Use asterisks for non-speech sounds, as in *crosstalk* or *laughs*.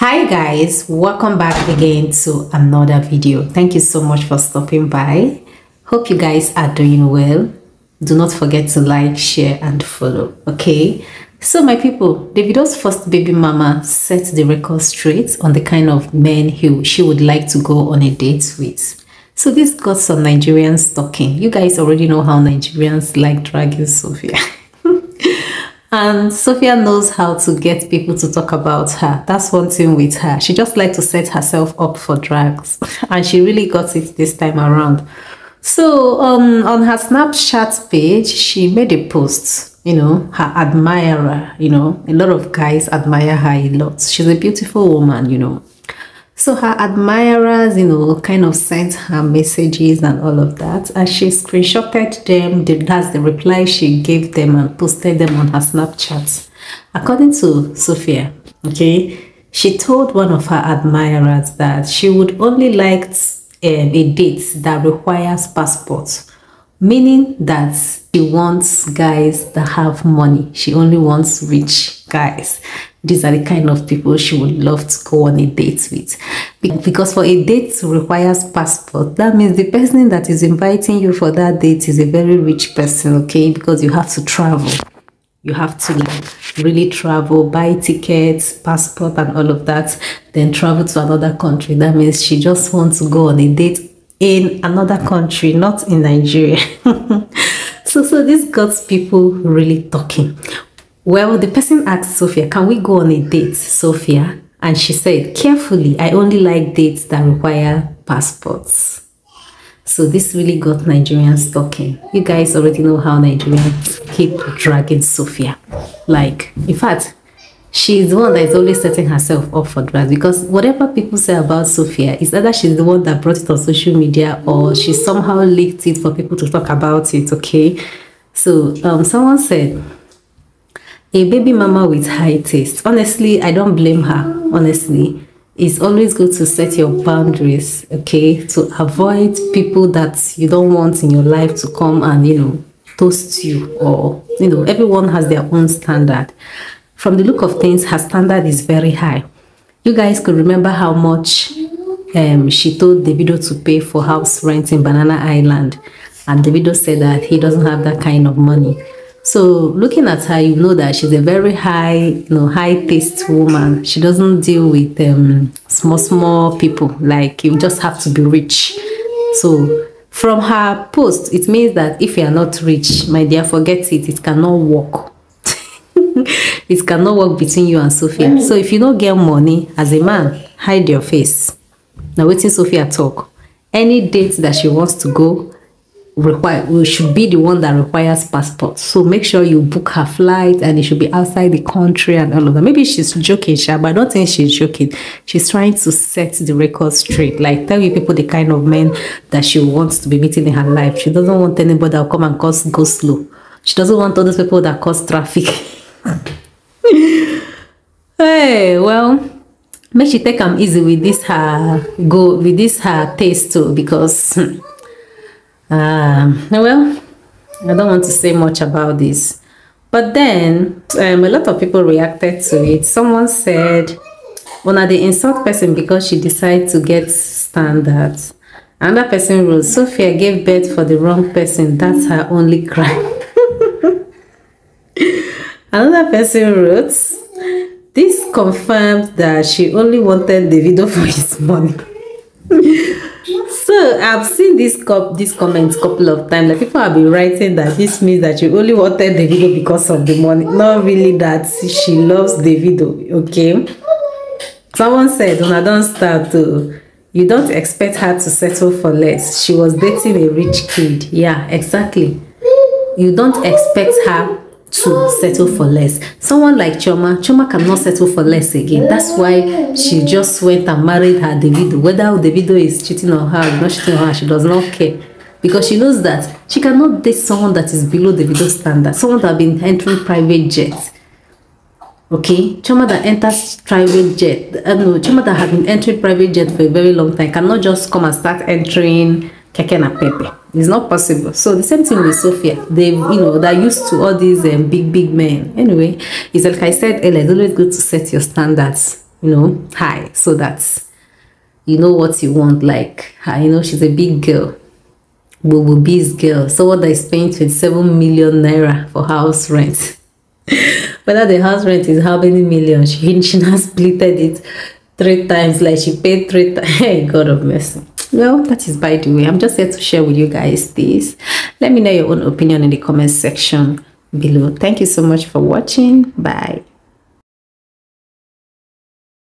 hi guys. Welcome back again to another video. Thank you so much for stopping by. Hope you guys are doing well. Do not forget to like share and follow okay? So my people davido's first baby mama set the record straight on the kind of men who she would like to go on a date with. So this got some nigerians talking. You guys already know how nigerians like dragging sophia *laughs* and Sophia knows how to get people to talk about her. That's one thing with her. She just likes to set herself up for drags. *laughs* And she really got it this time around. So um, on her Snapchat page, she made a post, you know, her admirer, you know, a lot of guys admire her a lot. She's a beautiful woman, you know. So her admirers, you know, kind of sent her messages and all of that. And she screenshotted them. That's the reply she gave them and posted them on her Snapchat. According to Sophia, okay, she told one of her admirers that she would only like um, a date that requires passport meaning that she wants guys that have money. She only wants rich guys. These are the kind of people she would love to go on a date with. Because for a date requires passport, that means the person that is inviting you for that date is a very rich person, okay? Because you have to travel. You have to like really travel, buy tickets, passport and all of that, then travel to another country. That means she just wants to go on a date in another country, not in Nigeria. *laughs* so, so this got people really talking. Well, the person asked Sophia, can we go on a date, Sophia? And she said, carefully, I only like dates that require passports. So this really got Nigerians talking. You guys already know how Nigerians keep dragging Sophia. Like, in fact, she's the one that is always setting herself up for drugs because whatever people say about Sophia is either she's the one that brought it on social media or she somehow leaked it for people to talk about it, okay? So um, someone said, a baby mama with high taste. Honestly, I don't blame her, honestly. It's always good to set your boundaries, okay? To avoid people that you don't want in your life to come and, you know, toast you or, you know, everyone has their own standard from the look of things, her standard is very high. You guys could remember how much um, she told Davido to pay for house rent in Banana Island. And Davido said that he doesn't have that kind of money. So looking at her, you know that she's a very high, you know, high taste woman. She doesn't deal with um, small, small people. Like you just have to be rich. So from her post, it means that if you are not rich, my dear, forget it. It cannot work. *laughs* it cannot work between you and Sophia. Mm. So if you don't get money as a man, hide your face. Now waiting Sophia talk. Any date that she wants to go require we should be the one that requires passport. So make sure you book her flight and it should be outside the country and all of that. Maybe she's joking, Sha, but I don't think she's joking. She's trying to set the record straight. Like tell you people the kind of men that she wants to be meeting in her life. She doesn't want anybody that will come and cause go slow. She doesn't want all those people that cause traffic. *laughs* hey, well, make she take am easy with this her go with this her taste too because hmm, um well I don't want to say much about this. But then um, a lot of people reacted to it. Someone said, "Una the insult person because she decided to get standards." Another person wrote, "Sophia gave birth for the wrong person. That's her only crime." *laughs* Another person wrote, this confirmed that she only wanted Davido for his money. *laughs* so I've seen this cop this comments couple of times. Like people have been writing that this means that you only wanted the video because of the money. Not really that she loves the video, okay? Someone said, when I don't start to you don't expect her to settle for less. She was dating a rich kid. Yeah, exactly. You don't expect her to settle for less. Someone like Chioma, Chioma cannot settle for less again. That's why she just went and married her Davido. Whether Davido is cheating on her or not cheating on her, she does not care. Because she knows that she cannot date someone that is below Davido standard. Someone that has been entering private jets. Okay, Chioma that enters private jet, uh, no, Chioma that has been entering private jet for a very long time cannot just come and start entering keke na pepe it's not possible. So the same thing with sophia. They you know they're used to all these um, big big men. Anyway it's like i said earlier it's always good to set your standards you know high so that you know what you want like her you know she's a big girl. Bobo B's girl. Someone that is paying 27 million naira for house rent. *laughs* Whether the house rent is how many millions she, *laughs* she has split it three times. Like she paid three times *laughs* hey god of mercy well that is by the way i'm just here to share with you guys this. Let me know your own opinion in the comment section below. Thank you so much for watching. Bye